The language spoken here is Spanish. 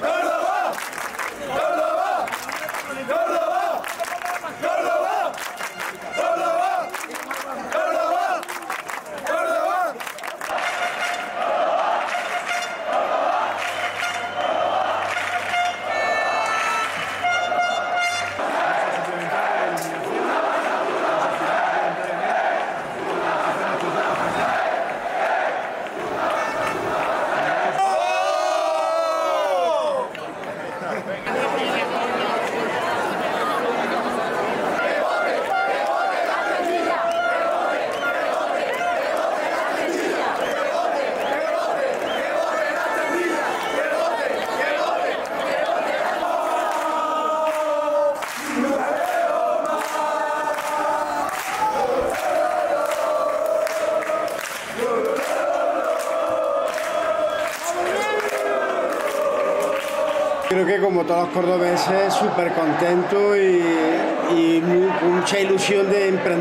Carnaval! Carnaval! Creo que como todos los cordobeses, súper contento y, y mu- mucha ilusión de emprender.